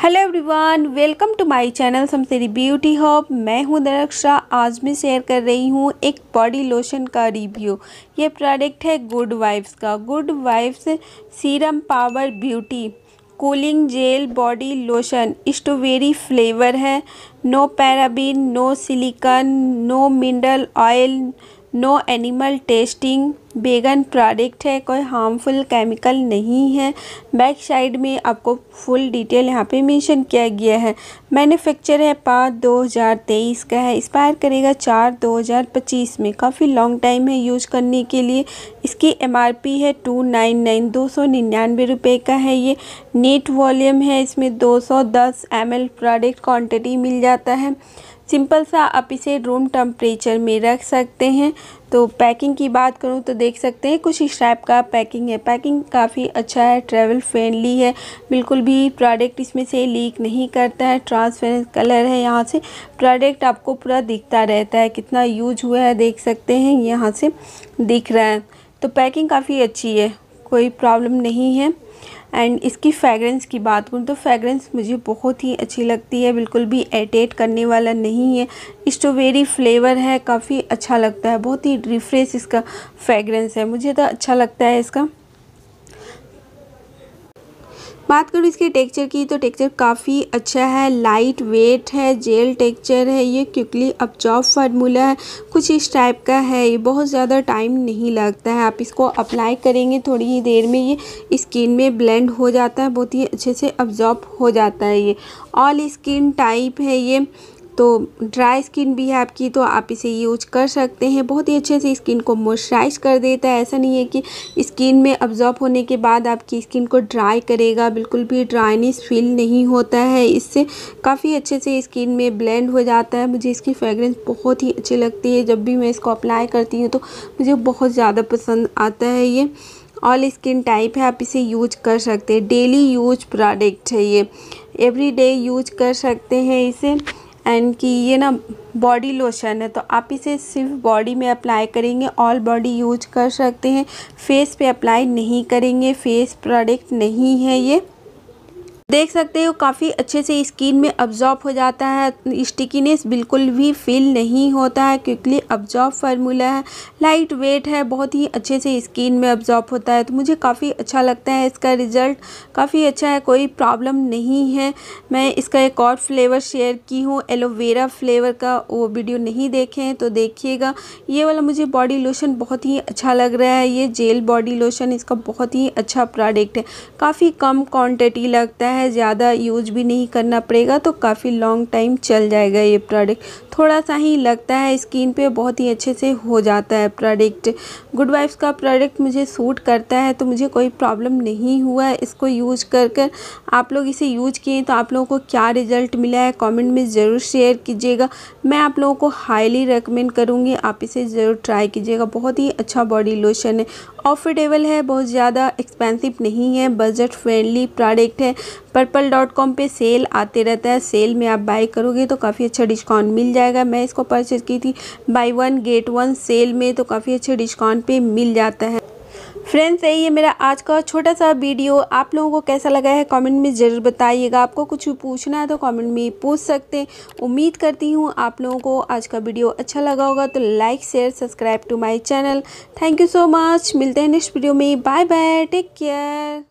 Hello everyone welcome to my channel समसेरी beauty hub मैं हूँ दरक्षा आज मैं शेयर कर रही हूँ एक बॉडी लोशन का रिव्यू ये प्रोडक्ट है गुड वाइफ्स का। Good vibes serum power beauty cooling gel body lotion strawberry flavour है। No paraben no silicone no mineral oil no animal testing vegan product है, कोई हार्मफुल केमिकल नहीं है। Back side में आपको फुल डिटेल यहाँ पे मेंशन किया गया है। मैन्युफैक्चर है पाँच दो हज़ार तेईस का है। एक्सपायर करेगा चार दो हज़ार पच्चीस में। काफ़ी लॉन्ग टाइम है यूज़ करने के लिए। इसकी एमआरपी है टू नाइन नाइन दो सौ निन्यानवे रुपये का है ये। नेट वॉल्यूम है, इसमें दो सौ दस एम एल प्रोडक्ट क्वान्टिटी मिल जाता है। सिंपल सा आप इसे रूम टेम्परेचर में रख सकते हैं। तो पैकिंग की बात करूँ तो देख सकते हैं, कुछ इस टाइप का पैकिंग है। पैकिंग काफ़ी अच्छा है ट्रैवल फ्रेंडली है। बिल्कुल भी प्रोडक्ट इसमें से लीक नहीं करता है। ट्रांसपेरेंट कलर है यहाँ से। प्रोडक्ट आपको पूरा दिखता रहता है। कितना यूज़ हुआ है देख सकते हैं, यहाँ से दिख रहा है। तो पैकिंग काफ़ी अच्छी है, कोई प्रॉब्लम नहीं है। एंड इसकी फ्रेगरेंस की बात करूँ तो फ्रेगरेंस मुझे बहुत ही अच्छी लगती है। बिल्कुल भी एटेट करने वाला नहीं है। स्ट्रॉबेरी फ्लेवर है, काफ़ी अच्छा लगता है। बहुत ही रिफ्रेश इसका फ्रेगरेंस है। मुझे तो अच्छा लगता है इसका। बात करूँ इसके टेक्सचर की तो टेक्सचर काफ़ी अच्छा है, लाइट वेट है, जेल टेक्सचर है, ये क्विकली अपजॉब फार्मूला है, कुछ इस टाइप का है, ये बहुत ज़्यादा टाइम नहीं लगता है, आप इसको अप्लाई करेंगे थोड़ी ही देर में, ये स्किन में ब्लेंड हो जाता है, बहुत ही अच्छे से अब्जॉर्ब हो जाता है ये। ऑल स्किन टाइप है ये तो ड्राई स्किन भी है आपकी तो आप इसे यूज़ कर सकते हैं। बहुत ही अच्छे से स्किन को मॉइस्चराइज कर देता है। ऐसा नहीं है कि स्किन में अब्जॉर्ब होने के बाद आपकी स्किन को ड्राई करेगा। बिल्कुल भी ड्राइनेस फील नहीं होता है। इससे काफ़ी अच्छे से स्किन में ब्लेंड हो जाता है। मुझे इसकी फ्रेगरेंस बहुत ही अच्छी लगती है। जब भी मैं इसको अप्लाई करती हूँ तो मुझे बहुत ज़्यादा पसंद आता है ये। ऑल स्किन टाइप है, आप इसे यूज़ कर सकते हैं। डेली यूज़ प्रोडक्ट है ये। एवरी डे यूज़ कर सकते हैं इसे। एंड कि ये ना बॉडी लोशन है तो आप इसे सिर्फ़ बॉडी में अप्लाई करेंगे, ऑल बॉडी यूज़ कर सकते हैं। फेस पे अप्लाई नहीं करेंगे, फेस प्रोडक्ट नहीं है ये। देख सकते हो काफ़ी अच्छे से स्किन में अब्जॉर्ब हो जाता है। स्टिकीनेस बिल्कुल भी फील नहीं होता है, क्योंकि अब्जॉर्ब फार्मूला है लाइट वेट है, बहुत ही अच्छे से स्किन में अब्जॉर्ब होता है। तो मुझे काफ़ी अच्छा लगता है, इसका रिज़ल्ट काफ़ी अच्छा है, कोई प्रॉब्लम नहीं है। मैं इसका एक और फ्लेवर शेयर की हूँ एलोवेरा फ्लेवर का, वो वीडियो नहीं देखे हैं तो देखिएगा। ये वाला मुझे बॉडी लोशन बहुत ही अच्छा लग रहा है, ये जेल बॉडी लोशन इसका बहुत ही अच्छा प्रोडक्ट है। काफ़ी कम क्वान्टिटी लगता है है, ज़्यादा यूज़ भी नहीं करना पड़ेगा तो काफ़ी लॉन्ग टाइम चल जाएगा ये प्रोडक्ट थोड़ा सा ही लगता है स्किन पे बहुत ही अच्छे से हो जाता है प्रोडक्ट गुड वाइफ्स का प्रोडक्ट मुझे सूट करता है तो मुझे कोई प्रॉब्लम नहीं हुआ। इसको यूज़ कर कर आप लोग इसे यूज़ किए तो आप लोगों को क्या रिज़ल्ट मिला है कमेंट में ज़रूर शेयर कीजिएगा। मैं आप लोगों को हाईली रिकमेंड करूँगी, आप इसे ज़रूर ट्राई कीजिएगा। बहुत ही अच्छा बॉडी लोशन है। ऑफोर्डेबल है, बहुत ज़्यादा एक्सपेंसिव नहीं है बजट फ्रेंडली प्रोडक्ट है। पर्पल डॉट कॉम पर सेल आते रहता है। सेल में आप बाई करोगे तो काफ़ी अच्छा डिस्काउंट मिल जाएगा। मैं इसको परचेज़ की थी buy one get one sale में तो काफ़ी अच्छे डिस्काउंट पे मिल जाता है। फ्रेंड्स यही है मेरा आज का छोटा सा वीडियो आप लोगों को कैसा लगा है कमेंट में ज़रूर बताइएगा। आपको कुछ पूछना है तो कमेंट में पूछ सकते हैं। उम्मीद करती हूँ आप लोगों को आज का वीडियो अच्छा लगा होगा। तो like share subscribe to my channel thank you so much मिलते हैं नेक्स्ट वीडियो में। Bye bye take care